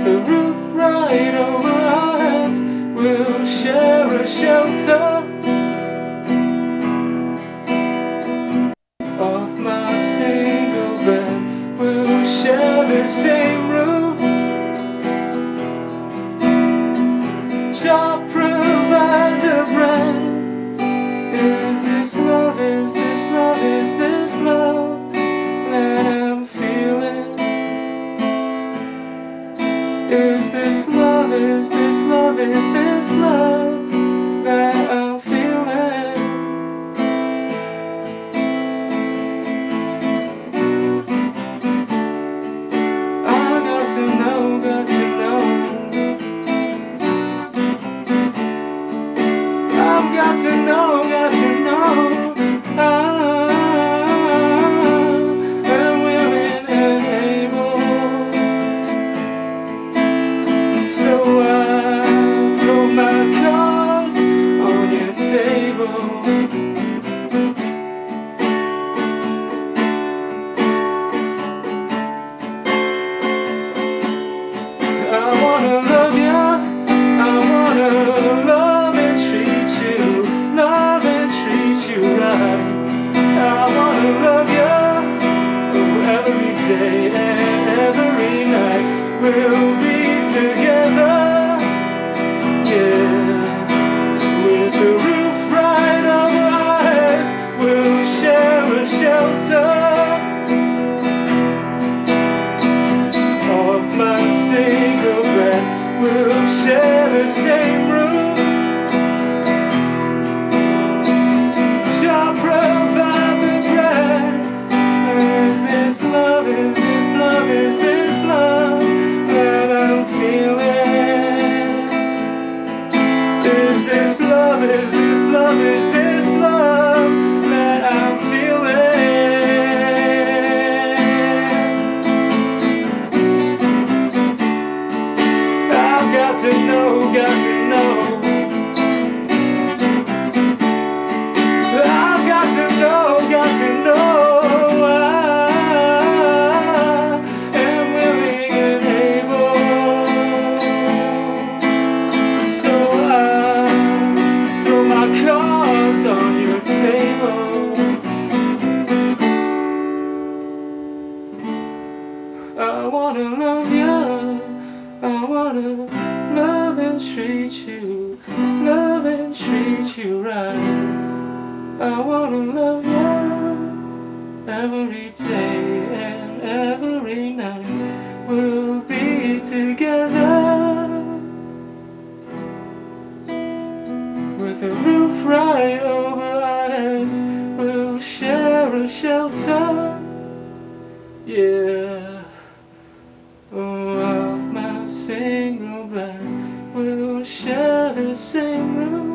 with a roof right over our heads. We'll share a shelter. of my single bed. We'll share the same Is this love? Is this love? Is this love that I'm feeling? I got to know, got to know. I've got to know, got to know. I We'll be together, got to know, got to know. I wanna love you. I wanna love and treat you, love and treat you right. I wanna love you every day and every night. We'll be together with a roof right over our heads. We'll share a shelter, yeah. over. We will share the same room.